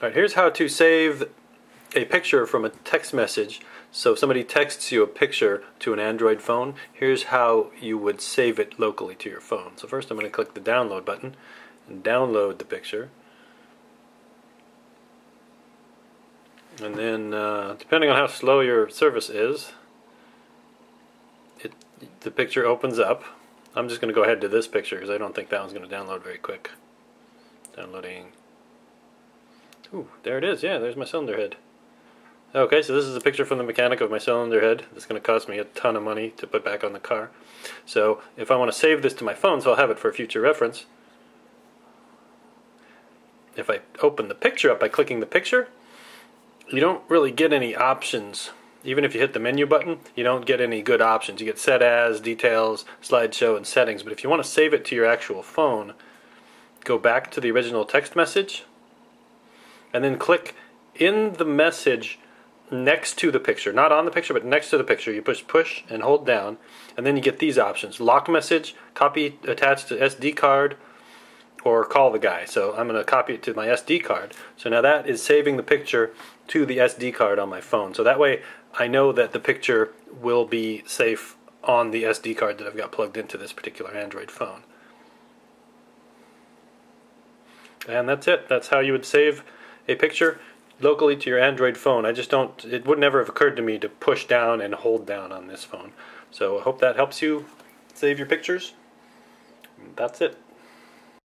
All right, here's how to save a picture from a text message. So if somebody texts you a picture to an Android phone, here's how you would save it locally to your phone. So first I'm going to click the download button and download the picture. And then, uh, depending on how slow your service is, it the picture opens up. I'm just going to go ahead to this picture because I don't think that one's going to download very quick. Downloading. Ooh, there it is. Yeah, there's my cylinder head. Okay, so this is a picture from the mechanic of my cylinder head. That's going to cost me a ton of money to put back on the car. So if I want to save this to my phone so I'll have it for future reference, if I open the picture up by clicking the picture, you don't really get any options. Even if you hit the menu button, you don't get any good options. You get set as, details, slideshow, and settings. But if you want to save it to your actual phone, go back to the original text message and then click in the message next to the picture, not on the picture, but next to the picture. You push push and hold down, and then you get these options: lock message, copy attached to SD card, or call the guy. So I'm going to copy it to my SD card. So now that is saving the picture to the SD card on my phone. So that way I know that the picture will be safe on the SD card that I've got plugged into this particular Android phone. And that's it. That's how you would save a picture locally to your Android phone. I just don't, it would never have occurred to me to push down and hold down on this phone. So I hope that helps you save your pictures. That's it.